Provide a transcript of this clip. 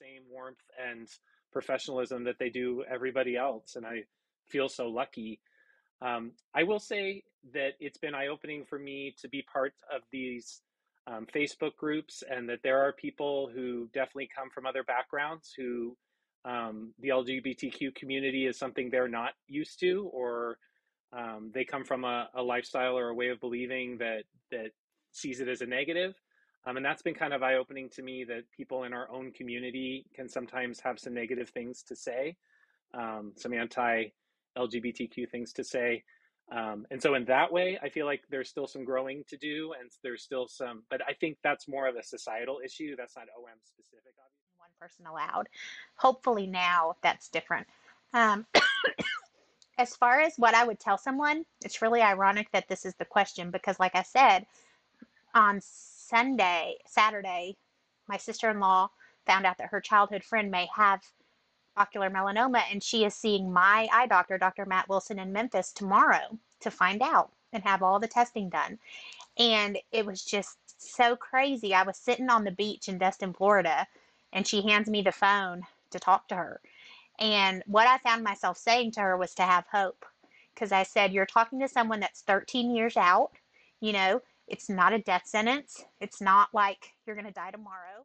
same warmth and professionalism that they do everybody else. And I feel so lucky. Um, I will say that it's been eye opening for me to be part of these um, Facebook groups and that there are people who definitely come from other backgrounds who um, the LGBTQ community is something they're not used to, or um, they come from a, a, lifestyle or a way of believing that that sees it as a negative. Um, and that's been kind of eye opening to me that people in our own community can sometimes have some negative things to say, um, some anti LGBTQ things to say. Um, and so, in that way, I feel like there's still some growing to do, and there's still some, but I think that's more of a societal issue. That's not OM specific, obviously. One person allowed. Hopefully, now that's different. Um, as far as what I would tell someone, it's really ironic that this is the question because, like I said, on Sunday, Saturday, my sister in law found out that her childhood friend may have ocular melanoma, and she is seeing my eye doctor, Dr. Matt Wilson, in Memphis tomorrow to find out and have all the testing done. And it was just so crazy. I was sitting on the beach in Destin, Florida, and she hands me the phone to talk to her. And what I found myself saying to her was to have hope. Because I said, You're talking to someone that's 13 years out. You know, it's not a death sentence. It's not like you're going to die tomorrow.